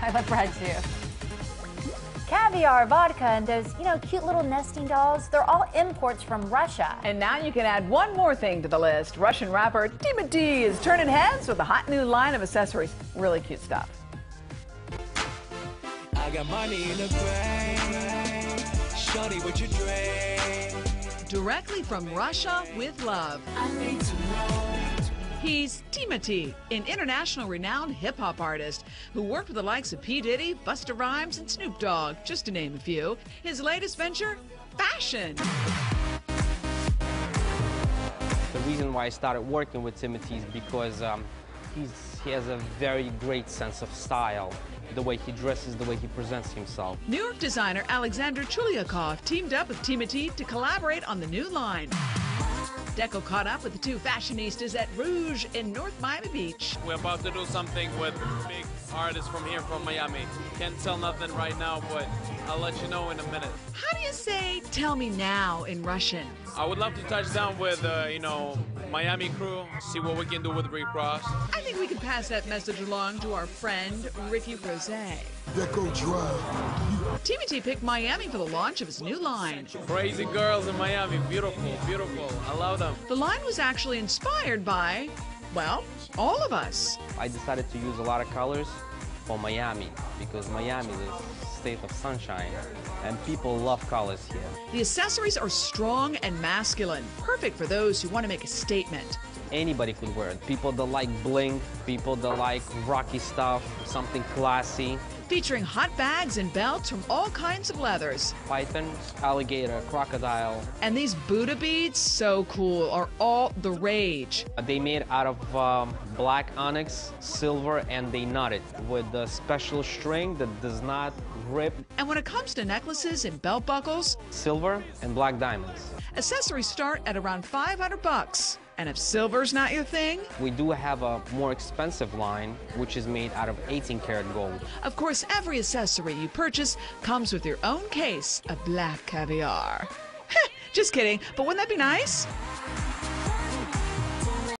I love Brad too. Caviar, vodka, and those, you know, cute little nesting dolls, they're all imports from Russia. And now you can add one more thing to the list. Russian rapper Timati is turning heads with a hot new line of accessories. Really cute stuff. I got money in the bank. Shorty, what you drink? Directly from Russia with love. I need to know. He's Timati, an international renowned hip hop artist who worked with the likes of P. Diddy, Busta Rhymes, and Snoop Dogg, just to name a few. His latest venture? Fashion. The reason why I started working with Timati is because um, he's, he has a very great sense of style. The way he dresses, the way he presents himself. New York designer Alexander Chulyakov teamed up with Timati to collaborate on the new line. Deco caught up with the two fashionistas at Rouge in North Miami Beach. We're about to do something with big artists from here, from Miami. Can't tell nothing right now, but I'll let you know in a minute. How do you say "tell me now" in Russian? I would love to touch down with, uh, you know, Miami crew, see what we can do with Rick Ross. I think we can pass that message along to our friend Ricky Rose. Deco Drive. Timati picked Miami for the launch of his new line. Crazy girls in Miami, beautiful, beautiful. I love them. The line was actually inspired by, well, all of us. I decided to use a lot of colors for Miami because Miami is a state of sunshine and people love colors here. The accessories are strong and masculine, perfect for those who want to make a statement. Anybody could wear it. People that like bling, people that like rocky stuff, something classy. Featuring hot bags and belts from all kinds of leathers. Python, alligator, crocodile. And these Buddha beads, so cool, are all the rage. They made out of um, black onyx, silver, and they knotted with a special string that does not rip. And when it comes to necklaces and belt buckles, silver and black diamonds. Accessories start at around 500 bucks. And if silver's not your thing? We do have a more expensive line, which is made out of 18 karat gold. Of course, every accessory you purchase comes with your own case of black caviar. Just kidding, but wouldn't that be nice?